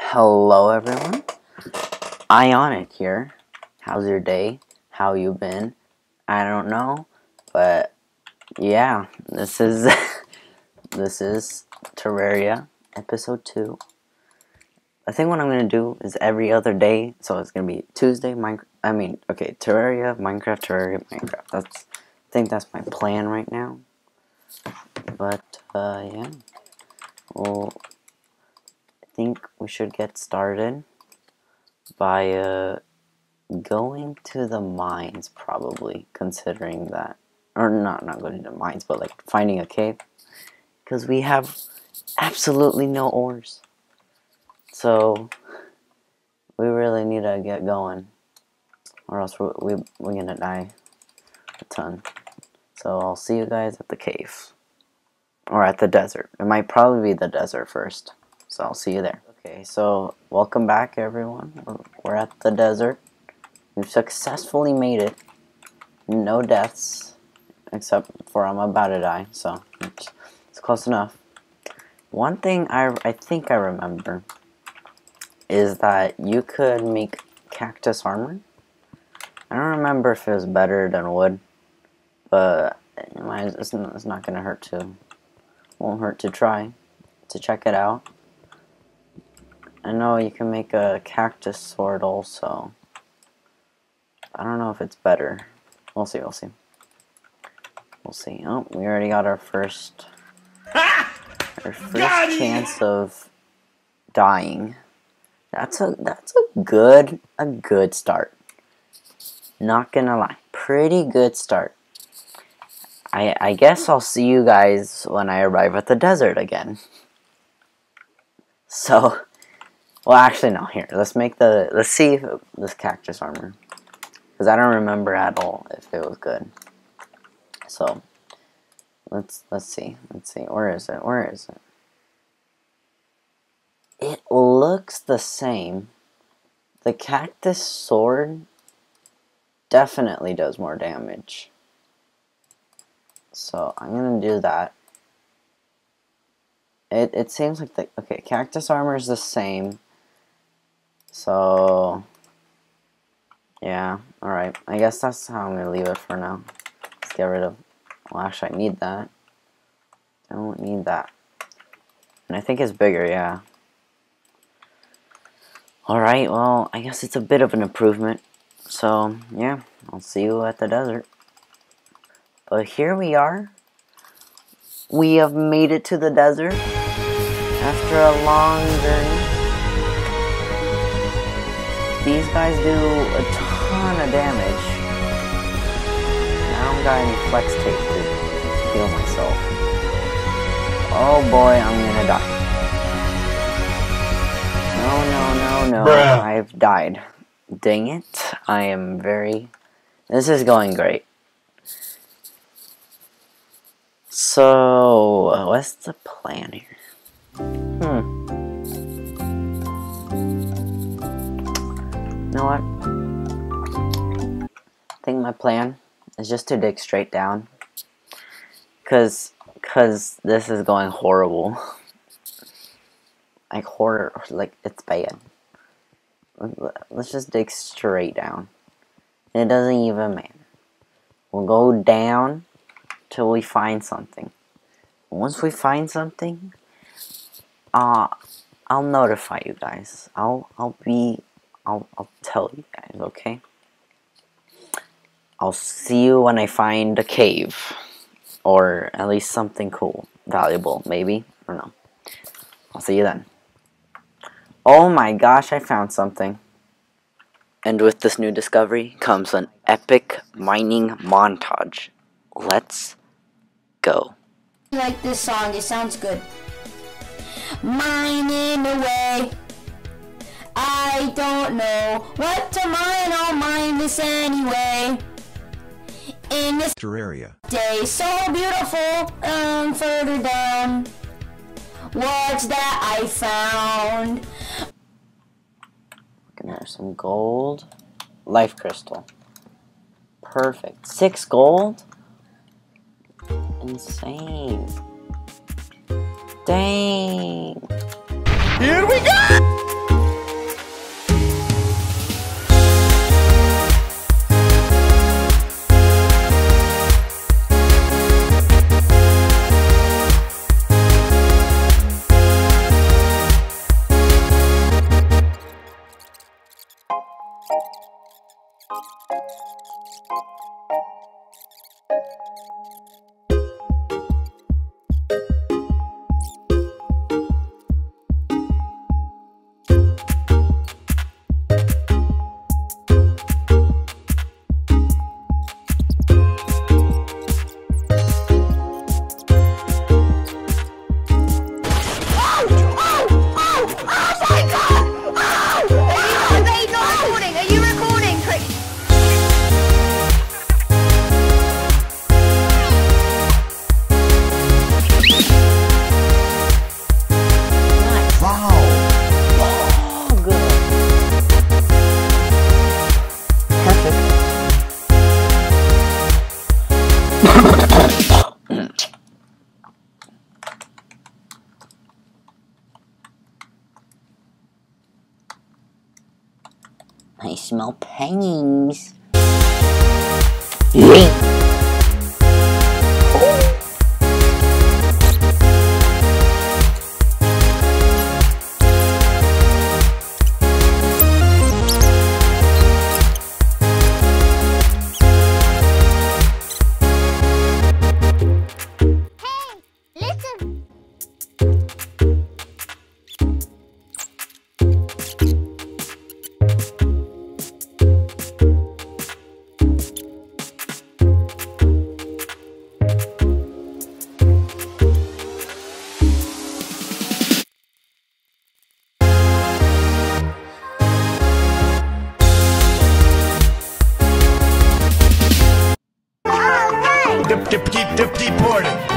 Hello everyone. Ionic here. How's your day? How you been? I don't know, but yeah, this is this is Terraria episode 2. I think what I'm going to do is every other day, so it's going to be Tuesday, Minecraft, I mean, okay, Terraria, Minecraft, Terraria, Minecraft. That's I think that's my plan right now. But uh yeah. Well, think we should get started by uh, going to the mines, probably, considering that. Or not, not going to the mines, but like finding a cave. Because we have absolutely no ores. So, we really need to get going. Or else we, we, we're gonna die a ton. So, I'll see you guys at the cave. Or at the desert. It might probably be the desert first. So I'll see you there. Okay, so welcome back everyone. We're, at the desert. We've successfully made it. No deaths. Except for I'm about to die, so it's, it's close enough. One thing I, I think I remember is that you could make cactus armor. I don't remember if it was better than wood, but it's not, it's not gonna hurt to won't hurt to try to check it out. I know you can make a cactus sword also. I don't know if it's better. We'll see, we'll see. We'll see. Oh, we already got our first our first chance of dying. That's a that's a good a good start. Not gonna lie. Pretty good start. I, I guess I'll see you guys when I arrive at the desert again. So, well, actually, no. Here, let's make the let's see if this cactus armor, because I don't remember at all if it was good. So, let's let's see. Let's see. Where is it? Where is it? It looks the same. The cactus sword definitely does more damage. So I'm gonna do that. It, it seems like the, okay, cactus armor is the same. So, yeah, alright. I guess that's how I'm gonna leave it for now. Let's get rid of, well actually I need that. I don't need that. And I think it's bigger, yeah. Alright, well, I guess it's a bit of an improvement. So, yeah, I'll see you at the desert. But here we are. We have made it to the desert after a long journey. These guys do a ton of damage. I don't got any flex tape to heal myself. Oh boy, I'm gonna die. No, no, no, no. Bruh. I've died. Dang it. I am very... This is going great. So, uh, what's the plan here? Hmm. Know what? I think my plan is just to dig straight down. Cause, cause this is going horrible. like horror, like it's bad. Let's just dig straight down. It doesn't even matter. We'll go down till we find something. Once we find something, uh, I'll notify you guys. I'll, I'll be, I'll, I'll tell you guys, okay? I'll see you when I find a cave. Or at least something cool, valuable, maybe, or no. I'll see you then. Oh my gosh, I found something. And with this new discovery comes an epic mining montage. Let's go. I like this song, it sounds good. Mining away. I don't know what to mine, I'll mine this anyway. In this Terraria. day, so beautiful, um, further down. What's that I found? Looking at some gold. Life crystal. Perfect. Six gold? insane. Dang. Here we go! Thank you. I smell pennies. Dip,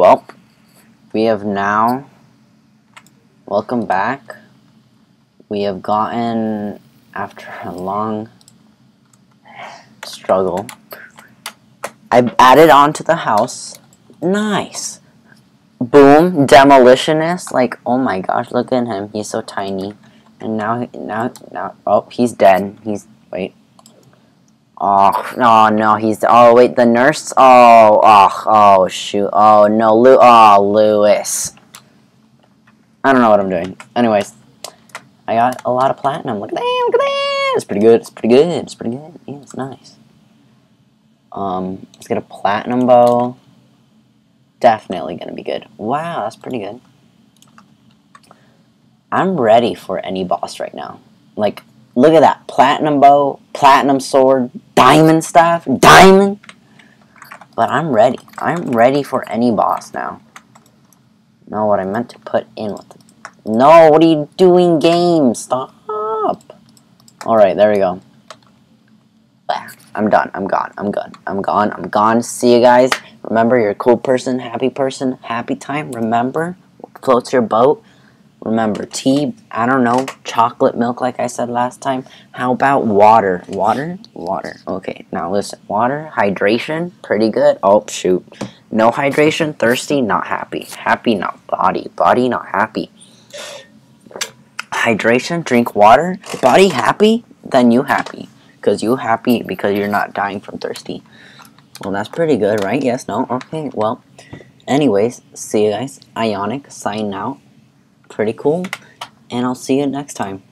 Well, we have now. Welcome back. We have gotten, after a long struggle, I've added on to the house. Nice. Boom, demolitionist. Like, oh my gosh, look at him. He's so tiny. And now, now, now, oh, he's dead. He's, wait. Oh, no, no, he's, oh, wait, the nurse, oh, oh, oh, shoot, oh, no, Lu, oh, Lewis. I don't know what I'm doing. Anyways, I got a lot of platinum. Look at that, look at that. It's pretty good, it's pretty good, it's pretty good. Yeah, it's nice. Um, let's get a platinum bow. Definitely gonna be good. Wow, that's pretty good. I'm ready for any boss right now. Like, look at that. Platinum bow, platinum sword, diamond staff, diamond. But I'm ready. I'm ready for any boss now. No, what I meant to put in with it. No, what are you doing, game? Stop. Alright, there we go. I'm done. I'm gone. I'm gone. I'm gone. I'm gone. See you guys. Remember, you're a cool person, happy person, happy time. Remember, floats your boat. Remember, tea, I don't know, chocolate milk, like I said last time. How about water? Water? Water. Okay, now listen. Water, hydration, pretty good. Oh, shoot. No hydration, thirsty, not happy. Happy, not body. Body, not happy. Hydration, drink water. Body happy, then you happy. Because you happy because you're not dying from thirsty. Well, that's pretty good, right? Yes, no? Okay, well. Anyways, see you guys. Ionic, sign out pretty cool. And I'll see you next time.